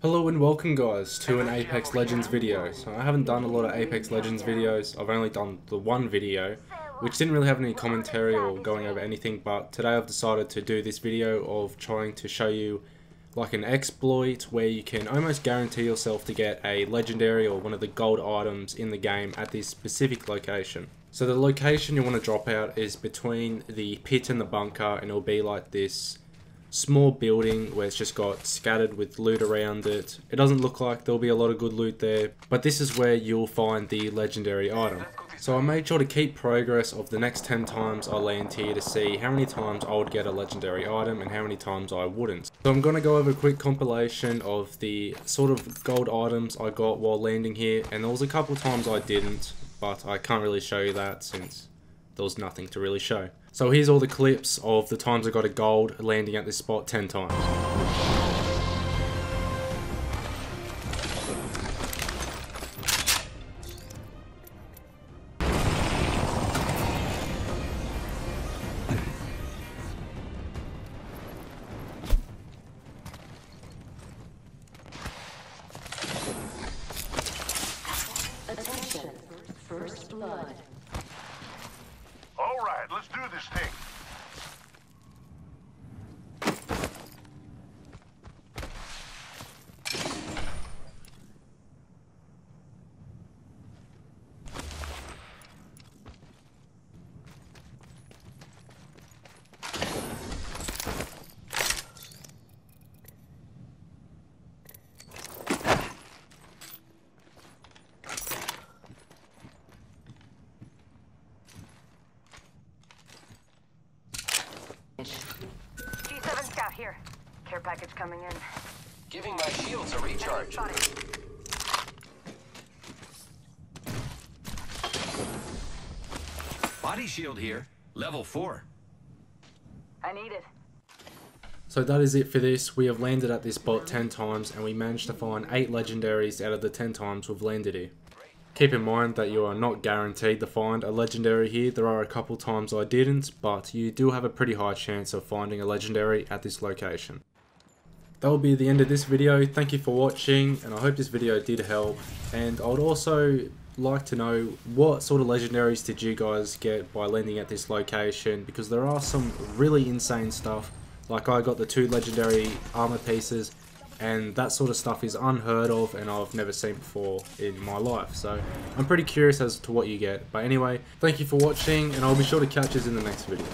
Hello and welcome guys to an Apex Legends video. So I haven't done a lot of Apex Legends videos, I've only done the one video, which didn't really have any commentary or going over anything, but today I've decided to do this video of trying to show you like an exploit where you can almost guarantee yourself to get a legendary or one of the gold items in the game at this specific location. So the location you want to drop out is between the pit and the bunker and it'll be like this small building where it's just got scattered with loot around it. It doesn't look like there'll be a lot of good loot there, but this is where you'll find the legendary item. So I made sure to keep progress of the next 10 times I land here to see how many times I would get a legendary item and how many times I wouldn't. So I'm going to go over a quick compilation of the sort of gold items I got while landing here and there was a couple times I didn't, but I can't really show you that since there was nothing to really show. So here's all the clips of the times I got a gold landing at this spot 10 times. Attention, first blood. Right, let's do this thing. Here. Care package coming in. Giving my shields a recharge. Body shield here. Level 4. I need it. So that is it for this. We have landed at this spot 10 times and we managed to find 8 legendaries out of the 10 times we've landed here. Keep in mind that you are not guaranteed to find a legendary here. There are a couple times I didn't, but you do have a pretty high chance of finding a legendary at this location. That will be the end of this video. Thank you for watching and I hope this video did help. And I would also like to know what sort of legendaries did you guys get by landing at this location because there are some really insane stuff. Like I got the two legendary armor pieces and that sort of stuff is unheard of and I've never seen before in my life. So I'm pretty curious as to what you get. But anyway, thank you for watching and I'll be sure to catch you in the next video.